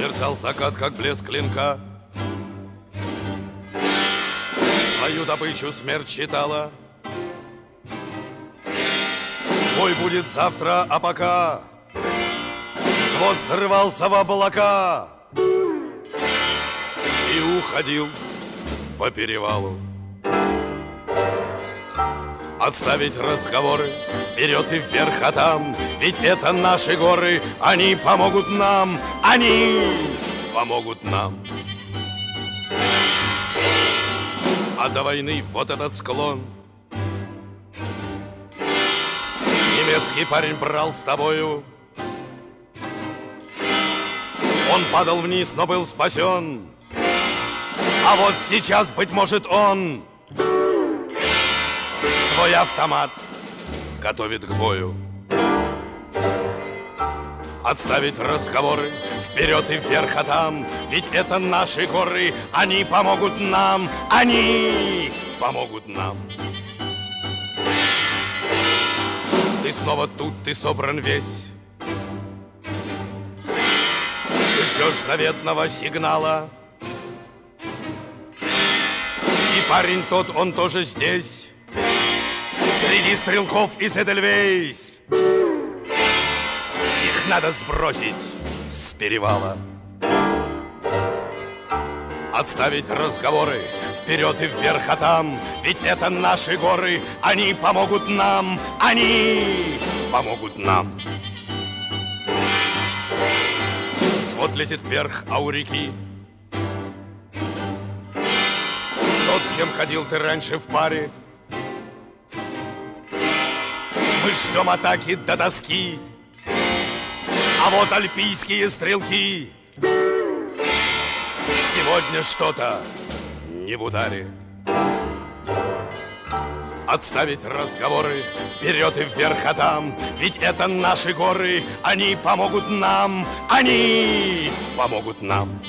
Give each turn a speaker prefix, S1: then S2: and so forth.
S1: Мерцал закат, как блеск клинка. Свою добычу смерть считала Бой будет завтра, а пока Свод срывался в облака И уходил по перевалу. Отставить разговоры вперед и вверх, а там Ведь это наши горы, они помогут нам Они помогут нам. А до войны вот этот склон. Немецкий парень брал с тобою. Он падал вниз, но был спасен. А вот сейчас, быть может, он Свой автомат готовит к бою Отставить разговоры вперед и вверх, а там. Ведь это наши горы, они помогут нам Они помогут нам. Ты снова тут, ты собран весь. Ты ждешь заветного сигнала. И парень тот, он тоже здесь. Среди стрелков из Эдельвейс Их надо сбросить с перевала. Отставить разговоры вперед и вверх, а там Ведь это наши горы, они помогут нам Они помогут нам. Свод лезет вверх, а у реки Тот, с кем ходил ты раньше в паре. Мы ждем атаки до тоски А вот альпийские стрелки. Сегодня что-то не в ударе. Отставить разговоры вперед и вверх, а там Ведь это наши горы, они помогут нам. Они помогут нам